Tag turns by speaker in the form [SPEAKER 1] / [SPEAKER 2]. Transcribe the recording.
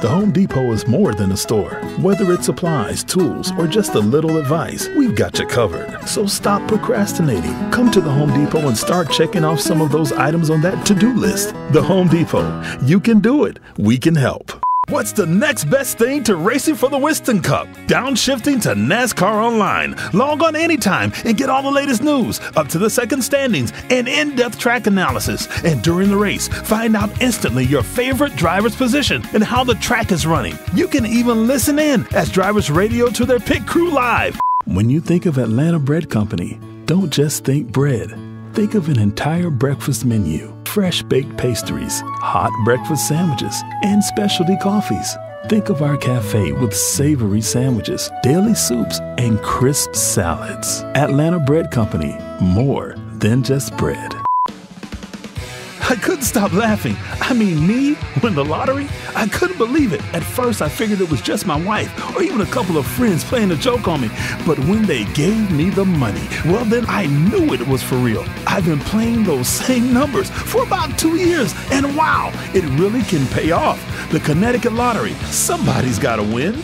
[SPEAKER 1] The Home Depot is more than a store. Whether it's supplies, tools, or just a little advice, we've got you covered. So stop procrastinating. Come to the Home Depot and start checking off some of those items on that to do list. The Home Depot. You can do it. We can help. What's the next best thing to racing for the Winston Cup? Downshifting to NASCAR Online. Log on anytime and get all the latest news, up to the second standings, and in depth track analysis. And during the race, find out instantly your favorite driver's position and how the track is running. You can even listen in as drivers radio to their pit crew live. When you think of Atlanta Bread Company, don't just think bread. Think of an entire breakfast menu fresh baked pastries, hot breakfast sandwiches, and specialty coffees. Think of our cafe with savory sandwiches, daily soups, and crisp salads. Atlanta Bread Company, more than just bread. I couldn't stop laughing. I mean, me, win the lottery? I couldn't believe it. At first, I figured it was just my wife or even a couple of friends playing a joke on me. But when they gave me the money, well, then I knew it was for real. I've been playing those same numbers for about two years, and wow, it really can pay off. The Connecticut Lottery. Somebody's got to win.